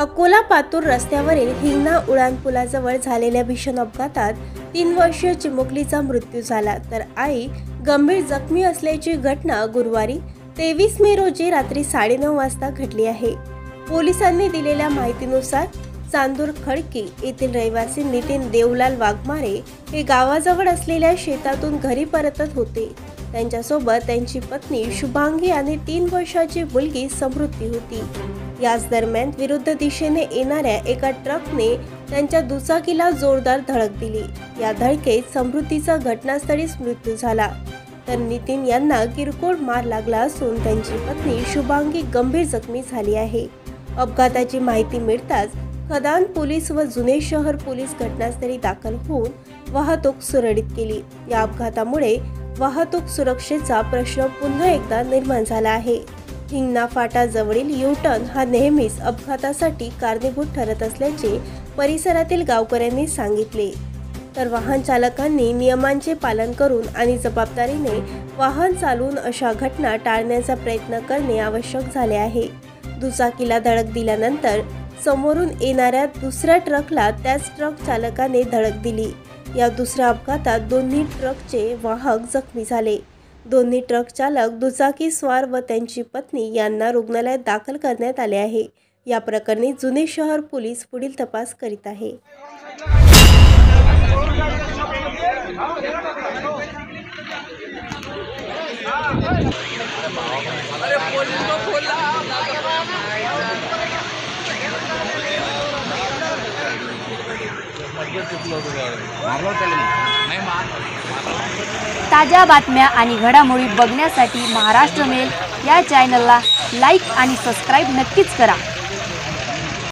अकोला पातूर रस्त्यावरील हिंगणा उड्डाणपुलाजवळ झालेल्या भीषण अपघातात तीन वर्षीय चिमुकलीचा मृत्यू झाला. तर आई गंभीर जखमी असल्याची घटना गुरुवारी तेवीस मे रोजी रात्री साडेनऊ वाजता घडली आहे. पोलिसांनी दिलेल्या माहितीनुसार चांदूर खडकी येथील रहिवासी नितीन देवलाल वाघमारे हे गावाजवळ असलेल्या शेतातून घरी परतत होते. त्यांच्यासोबत त्यांची पत्नी शुभांगी आणि तीन वर्षाची मुलगी समृद्धी होती. याच दरम्यान विरुद्ध दिशेने येणाऱ्या एका ट्रकने त्यांच्या दुचाकीला जोरदार धडक दिली. या धडकेत समृद्धीचा घटनास्थळीच मृत्यू झाला. तर नितीन यांना किरकोळ मार लागला असून त्यांची पत्नी शुभांगी गंभीर जखमी झाली आहे. अपघाताची माहिती मिळताच खदान पोलीस व जुने शहर पोलीस घटनास्थळी दाखल होऊन वाहतूक सुरळीत केली. या अपघातामुळे वाहतूक सुरक्षेचा प्रश्न पुन्हा एकदा निर्माण झाला आहे. हिंगणा फाटाजवळील यू युटर्न हा नेहमीच अपघातासाठी कारणीभूत ठरत असल्याचे परिसरातील गावकऱ्यांनी सांगितले. तर वाहन चालकांनी नियमांचे पालन करून आणि जबाबदारीने वाहन चालवून अशा घटना टाळण्याचा प्रयत्न करणे आवश्यक झाले आहे. दुचाकीला धडक दिल्यानंतर समोरून येणाऱ्या दुसऱ्या ट्रकला त्याच ट्रक चालकाने धडक दिली. या दुसऱ्या अपघातात दोन्ही ट्रकचे वाहक जखमी झाले. दोन्ही ट्रक चालक दुचाकी स्वार व त्यांची पत्नी यांना रुग्णालयात दाखल करण्यात आले आहे. या प्रकरणी जुने शहर पोलीस पुढील तपास करीत आहे. ताज्या बातम्या आणि घडामोडी बघण्यासाठी महाराष्ट्र मेल या चॅनलला लाईक आणि सबस्क्राईब नक्कीच करा.